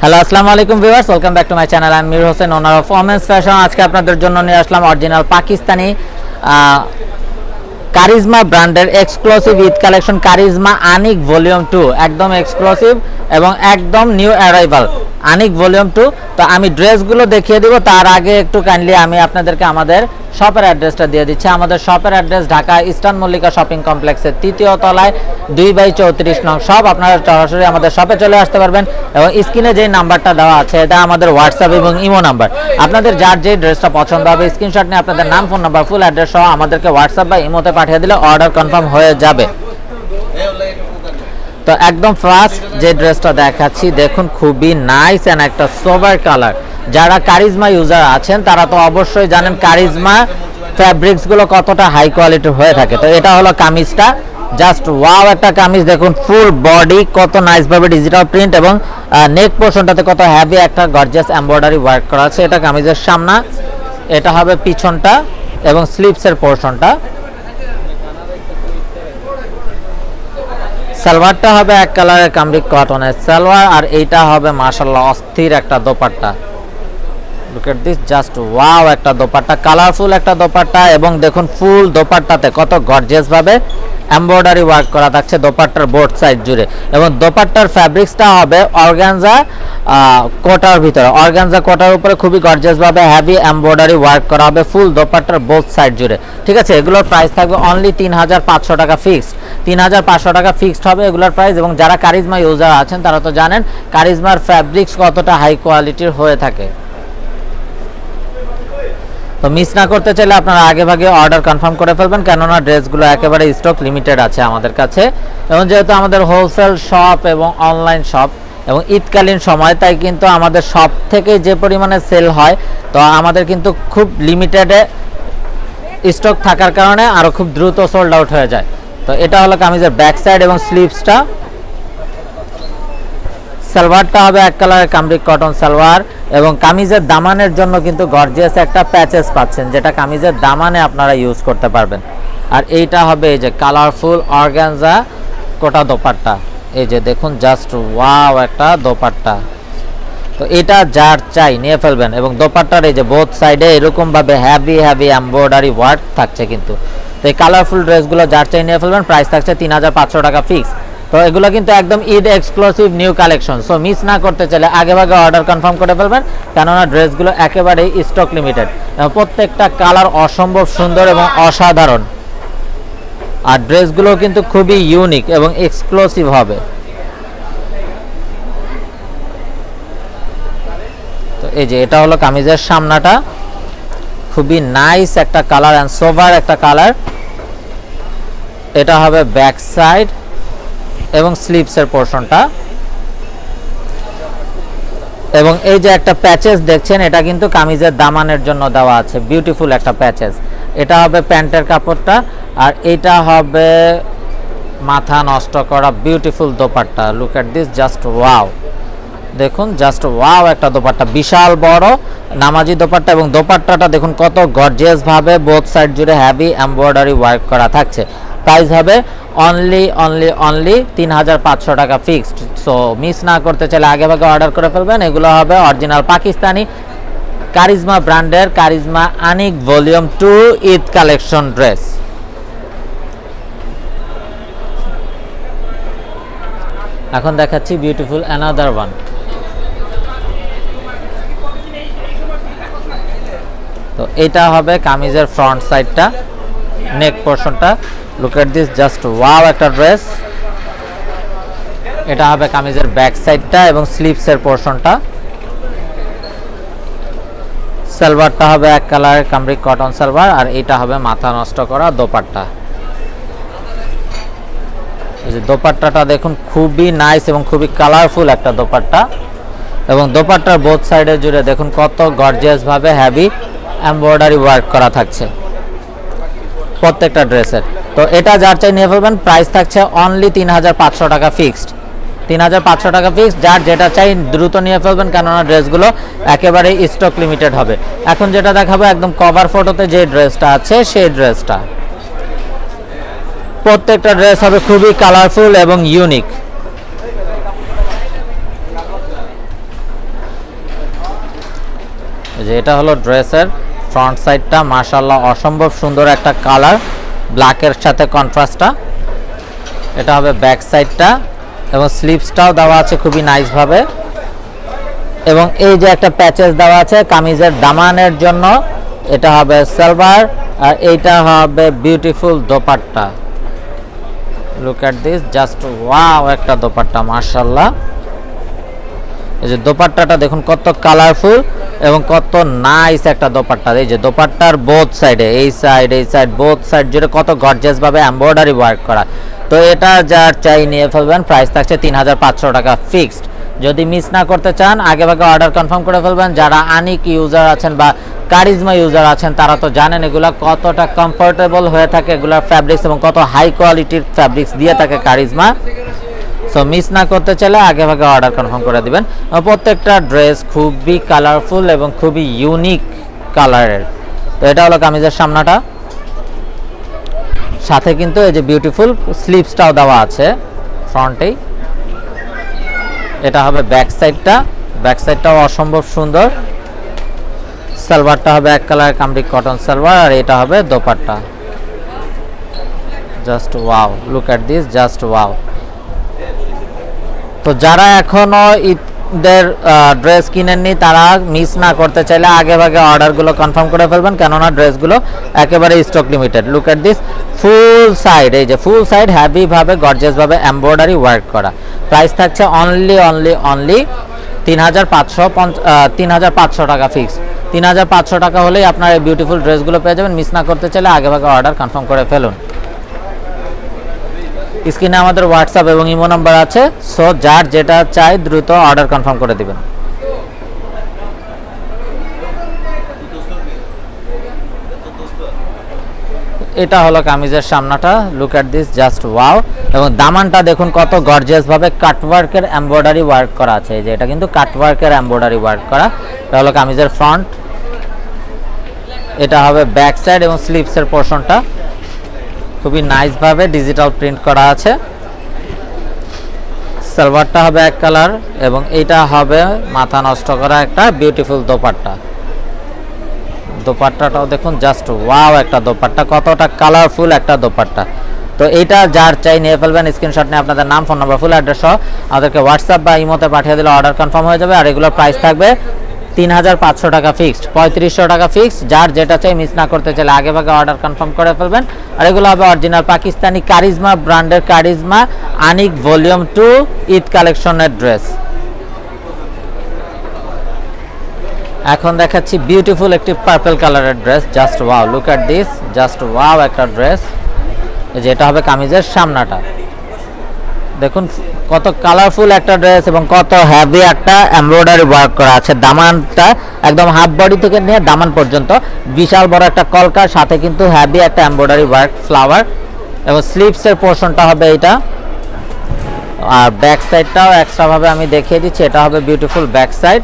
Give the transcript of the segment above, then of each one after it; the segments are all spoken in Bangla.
হ্যালো আসসালামু আলাইকুম viewers welcome back to my channel আমি Mir Hossain owner of women's fashion আজকে আপনাদের জন্য নিয়ে আসলাম অরিজিনাল পাকিস্তানি কারিজমা ব্র্যান্ডের exclusive Eid collection Charizma Aanik volume two একদম এক্সক্লুসিভ এবং একদম new arrival Aanik volume two তো আমি ড্রেসগুলো দেখিয়ে দিব, তার আগে একটু কাইন্ডলি আমি আপনাদেরকে আমাদের শপের অ্যাড্রেসটা দিয়ে দিচ্ছি। আমাদের শপের address Dhaka eastern Mallika shopping কমপ্লেক্সের তৃতীয় তলায় দুই বাই চৌত্রিশ নং সব আপনারা সরাসরি আমাদের শপে চলে আসতে পারবেন এবং স্ক্রিনে যে নাম্বারটা দেওয়া আছে, এটা আমাদের হোয়াটসঅ্যাপ এবং ইমো নাম্বার আপনাদের যার যে ড্রেসটা পছন্দ হবে স্ক্রিনশট নিয়ে আপনাদের নাম ফোন নাম্বার ফুল অ্যাড্রেস সহ আমাদেরকে হোয়াটসঅ্যাপ বা ইমোতে পাঠিয়ে দিলে অর্ডার কনফার্ম হয়ে যাবে। তো একদম ফার্স্ট যে ড্রেসটা দেখাচ্ছি, দেখুন খুবই নাইস অ্যান্ড একটা সোভার কালার যারা কারিজমা ইউজার আছেন, তারা তো অবশ্যই জানেন কারিজমা ফ্যাব্রিক্সগুলো কতটা হাই কোয়ালিটির হয়ে থাকে। তো এটা হলো কামিজটা। জাস্ট ওয়াও একটা কামিজ, দেখুন ফুল বডি কত নাইস ভাবে ডিজিটাল প্রিন্ট এবং নেক পোর্শনটাতে কত হ্যাভি একটা গর্জিয়াস এমব্রয়ডারি ওয়ার্ক করা আছে। এটা কামিজের সামনা, এটা হবে পিছনটা এবং স্লিপসের পোর্শনটা সালোয়ারটা হবে এক কালারের কামরিক কটনের সালোয়ার আর এইটা হবে মাশাল্লাহ অস্থির একটা dupatta. Look this just wow একটা দোপাট্টা কালারফুল একটা দোপাট্টা এবং দেখুন ফুল দোপাট্টাতে কত গর্জিয়াস ভাবে এমব্রয়ডারি ওয়ার্ক করা থাকছে দোপাট্টার বোর্ড সাইড জুড়ে এবং দোপাট্টার ফ্যাব্রিক্সটা হবে অর্গানজা কোটার ভিতরে। অর্গানজা কোটার উপরে খুবই গর্জিয়াস ভাবে হ্যাভি এমব্রয়ডারি ওয়ার্ক করা হবে ফুল দোপাট্টার বোথ সাইড জুড়ে। ঠিক আছে, এগুলোর প্রাইস থাকবে অনলি তিন হাজার পাঁচশো টাকা ফিক্সড তিন হাজার পাঁচশো টাকা ফিক্সড হবে এগুলোর প্রাইস এবং যারা কারিজমা ইউজার আছেন তারা তো জানেন কারিজমার ফ্যাব্রিক্স কতটা হাই কোয়ালিটির হয়ে থাকে। তো মিস না করতে চাইলে আপনারা আগে ভাগে অর্ডার কনফার্ম করে ফেলবেন, কেননা ড্রেসগুলো একেবারে স্টক লিমিটেড আছে আমাদের কাছে। এবং যেহেতু আমাদের হোলসেল শপ এবং অনলাইন শপ এবং ঈদকালীন সময়, তাই কিন্তু আমাদের সব থেকে যে পরিমাণে সেল হয়, তো আমাদের কিন্তু খুব লিমিটেডে স্টক থাকার কারণে আরও খুব দ্রুত সোল্ড আউট হয়ে যায়। তো এটা হলো কামিজের ব্যাক সাইড এবং স্লিভসটা সালোয়ারটা হবে এক কালারের কামরিক কটন সালোয়ার এবং কামিজের দামানের জন্য কিন্তু গর্জিয়াস একটা প্যাচেস পাচ্ছেন, যেটা কামিজের দামানে আপনারা ইউজ করতে পারবেন। আর এইটা হবে এই যে কালারফুল অর্গানজা কোটা দোপাট্টা। এই যে দেখুন জাস্ট ওয়াও একটা দোপাট্টা। তো এটা যার চাই, নিয়ে ফেলবেন। এবং দোপাট্টার এই যে বোথ সাইডে এরকমভাবে হ্যাভি হ্যাভি এমব্রয়ডারি ওয়ার্ক থাকছে কিন্তু। তো এই কালারফুল ড্রেসগুলো যার চাই নিয়ে ফেলবেন প্রাইস থাকছে তিন হাজার পাঁচশো টাকা ফিক্স তো এগুলো কিন্তু একদম Eid exclusive new collection so miss না করতে চাইলে আগে ভাগে অর্ডার কনফার্ম করে ফেলবেন, কেননা ড্রেসগুলো একেবারেই স্টক লিমিটেড প্রত্যেকটা কালার অসম্ভব সুন্দর এবং অসাধারণ। আর ড্রেসগুলো কিন্তু খুবই ইউনিক এবং এক্সক্লুসিভ হবে। তো এই যে এটা হলো কামিজের সামনাটা। খুবই নাইস একটা কালার অ্যান্ড সোভার একটা কালার এটা হবে ব্যাক সাইড এবং স্লিপসের পোর্শনটা এবং এই যে একটা প্যাচেস দেখছেন, এটা কিন্তু কামিজের দামানের জন্য দেওয়া আছে। বিউটিফুল একটা প্যাচেস এটা হবে প্যান্টের কাপড়টা, আর এটা হবে মাথা নষ্ট করা beautiful dupatta. Look at this just wow দেখুন জাস্ট ওয়াও একটা দোপাট্টা। বিশাল বড় নামাজি দোপাট্টা এবং দোপাট্টাটা দেখুন কত গর্জিয়াস ভাবে বোথ সাইড জুড়ে হ্যাভি এমব্রয়ডারি ওয়ার্ক করা থাকছে। প্রাইস হবে অনলি অনলি অনলি তিন হাজার পাঁচশো টাকা ফিক্সড সো মিস না করতে চাইলে আগে ভাগে অর্ডার করে ফেলবেন। এগুলো হবে অরিজিনাল পাকিস্তানি কারিজমা ব্র্যান্ডের Charizma Aanik volume two Eid collection dress এখন দেখাচ্ছি বিউটিফুল অ্যানাদার ওয়ান তো এটা হবে কামিজের ফ্রন্ট সাইডটা নেক পোর্শনটা look at this just wow একটা ড্রেস এটা হবে কামিজের ব্যাক সাইডটা এবং স্লিভসের পোর্শনটা সালোয়ারটা হবে এক কালারের কামরিক কটন সালোয়ার, আর এটা হবে মাথা নষ্ট করা দোপাট্টা। যে দোপাট্টাটা দেখুন, খুবই নাইস এবং খুবই কালারফুল একটা দোপাট্টা। এবং দোপাট্টার বোথ সাইডে জুড়ে দেখুন কত গর্জিয়াস ভাবে হ্যাভি এমব্রয়ডারি ওয়ার্ক করা থাকছে। প্রত্যেকটা ড্রেসের। তো এটা যার চাই নিয়ে ফেলবেন প্রাইস থাকছে অনলি তিন হাজার পাঁচশো টাকা ফিক্সড তিন হাজার পাঁচশো টাকা ফিক্সড যার যেটা চাই দ্রুত নিয়ে ফেলবেন, কেননা ড্রেসগুলো একেবারে স্টক লিমিটেড হবে। এখন যেটা দেখাবো, একদম কভার ফটোতে যে ড্রেসটা আছে, সেই ড্রেসটা। প্রত্যেকটা ড্রেস হবে খুবই কালারফুল এবং ইউনিক যে এটা হলো ড্রেসের ফ্রন্ট সাইডটা মাশাল্লাহ অসম্ভব সুন্দর একটা কালার ব্ল্যাকের সাথে কন্ট্রাস্টটা এটা হবে ব্যাক সাইডটা এবং স্লিপসটাও দেওয়া আছে খুবই নাইসভাবে এবং এই যে একটা প্যাচেস দেওয়া আছে কামিজের দামানের জন্য, এটা হবে সালভার আর এইটা হবে beautiful dupatta. Look at this just wow একটা দোপাট্টা মার্শাল্লাহ এই যে দোপাট্টাটা দেখুন কত কালারফুল এবং কত নাইস একটা দোপাট্টা। এই যে দোপাট্টার বোথ সাইডে এই সাইড এই সাইড বোথ সাইড জুড়ে কত গর্জিয়াস ভাবে এমব্রয়ডারি ওয়ার্ক করা। তো এটা যার চাই নিয়ে ফেলবেন প্রাইস থাকছে তিন হাজার পাঁচশো টাকা ফিক্সড যদি মিস না করতে চান, আগে ভাগে অর্ডার কনফার্ম করে ফেলবেন। যারা আনিক ইউজার আছেন বা কারিজমা ইউজার আছেন, তারা তো জানেন এগুলো কতটা কমফোর্টেবল হয়ে থাকে, এগুলোর ফ্যাব্রিক্স এবং কত হাই কোয়ালিটির ফ্যাব্রিক্স দিয়ে থাকে কারিজমা সো মিস না করতে চাইলে আগে ভাগে অর্ডার কনফার্ম করে দিবেন। প্রত্যেকটা ড্রেস খুবই কালারফুল এবং খুবই ইউনিক কালারের তো এটা হলো কামিজের সামনাটা। সাথে কিন্তু এই যে বিউটিফুল স্লিপসটাও দেওয়া আছে ফ্রন্টেই এটা হবে ব্যাক সাইডটা ব্যাক সাইডটাও অসম্ভব সুন্দর। সালোয়ারটা হবে এক কালার কামরিক কটন সালোয়ার আর এটা হবে dupatta. Just wow look at this just wow তো যারা এখনও ঈদের ড্রেস কিনেননি, তারা মিস না করতে চাইলে আগে ভাগে অর্ডারগুলো কনফার্ম করে ফেলবেন। কেননা ড্রেসগুলো একেবারে stock limited look at this full side এই যে ফুল সাইড হ্যাভিভাবে গর্জেসভাবে এমব্রয়ডারি ওয়ার্ক করা। প্রাইস থাকছে অনলি অনলি অনলি তিন হাজার পাঁচশো তিন হাজার পাঁচশো টাকা ফিক্স তিন হাজার পাঁচশো টাকা হলেই আপনার এই বিউটিফুল ড্রেসগুলো পেয়ে যাবেন। মিস না করতে চাইলে আগে ভাগে অর্ডার কনফার্ম করে ফেলুন। স্ক্রিনে আমাদের হোয়াটসঅ্যাপ এবং ইমো নাম্বার আছে সো যার যেটা চাই দ্রুত অর্ডার কনফার্ম করে দিবেন। এটা হলো কামিজের সামনাটা look at this just wow এবং দামানটা দেখুন কত গর্জিয়াস ভাবে কাটওয়ার্কের এমব্রয়ডারি ওয়ার্ক করা আছে। এই যে এটা কিন্তু কাটওয়ার্কের এমব্রয়ডারি ওয়ার্ক করা। এটা হলো কামিজের ফ্রন্ট এটা হবে ব্যাক সাইড এবং স্লিপসের পোর্শনটা খুবই নাইসভাবে ডিজিটাল প্রিন্ট করা আছে। সালোয়ারটা হবে এক কালার এবং এইটা হবে মাথা নষ্ট করা একটা বিউটিফুল দোপাট্টা। দোপাট্টাটাও দেখুন জাস্ট ওয়াও একটা দোপাট্টা, কতটা কালারফুল একটা দোপাট্টা। তো এইটা যার চাই নিয়ে ফেলবেন স্ক্রিনশট নিয়ে আপনাদের নাম ফোন নাম্বার ফুল অ্যাড্রেস সহ আমাদেরকে হোয়াটসঅ্যাপ বা ইমোতে পাঠিয়ে দিলে অর্ডার কনফার্ম হয়ে যাবে আর এগুলোর প্রাইস থাকবে তিন হাজার পাঁচশো টাকা ফিক্সড পঁয়ত্রিশশো টাকা ফিক্সড যার যেটা চাই মিস না করতে চাইলে আগে ভাগে অর্ডার কনফার্ম করে ফেলবেন। আর এগুলো হবে অরিজিনাল পাকিস্তানি কারিজমা ব্র্যান্ডের কারিজমা আনিক ভলিউম টু ঈদ কালেকশনের ড্রেস এখন দেখাচ্ছি বিউটিফুল একটি পার্পল কালারের dress just wow look at this just wow একটা ড্রেস যেটা হবে কামিজের সামনাটা। দেখুন, কত কালারফুল একটা ড্রেস এবং কত হ্যাভি একটা এমব্রয়ডারি ওয়ার্ক করা আছে। দামানটা একদম হাফ বডি থেকে নিয়ে দামান পর্যন্ত। বিশাল বড় একটা কলকার সাথে কিন্তু হ্যাভি একটা এমব্রয়ডারি ওয়ার্ক ফ্লাওয়ার এবং স্লিপসের পোর্শনটা হবে এটা আর ব্যাক সাইডটাও এক্সট্রাভাবে আমি দেখিয়ে দিচ্ছি, এটা হবে বিউটিফুল ব্যাক সাইড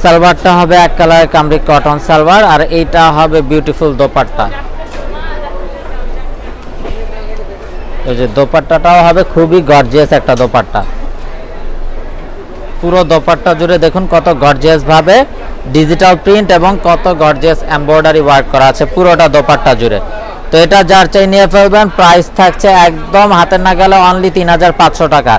সালোয়ারটা হবে এক কালার কামরিক কটন সালোয়ার, আর এইটা হবে বিউটিফুল দোপাট্টা। এই যে দোপাট্টাটাও হবে, খুবই গর্জিয়াস একটা দোপাট্টা। পুরো দোপাট্টা জুড়ে দেখুন কত গর্জিয়াস ভাবে ডিজিটাল প্রিন্ট এবং কত গর্জিয়াস এমব্রয়ডারি ওয়ার্ক করা আছে পুরোটা দোপাট্টা জুড়ে। তো এটা যার চাই নিয়ে ফেলবেন প্রাইস থাকছে একদম হাতের না গেলে অনলি তিন হাজার পাঁচশো টাকা।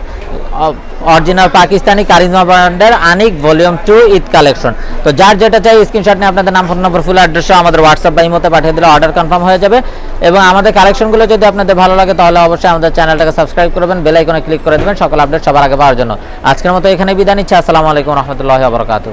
অরিজিনাল পাকিস্তানি কারিজমা ব্র্যান্ডের Aanik volume two Eid collection তো যার যেটা চাই স্ক্রিনশট নিয়ে আপনাদের নাম ফোন নম্বর ফুল অ্যাড্রেসও আমাদের হোয়াটসঅ্যাপ বা ইমোতে পাঠিয়ে দিলে অর্ডার কনফার্ম হয়ে যাবে। এবং আমাদের কালেকশনগুলো যদি আপনাদের ভালো লাগে তাহলে অবশ্যই আমাদের চ্যানেলটাকে সাবস্ক্রাইব করবেন বেল আইকনে ক্লিক করে দেবেন, সকল আপডেট সবার আগে পাওয়ার জন্য। আজকের মতো এখানে বিদায় নিচ্ছি। আসসালামু আলাইকুম রহমতুল্লাহ বরকাতু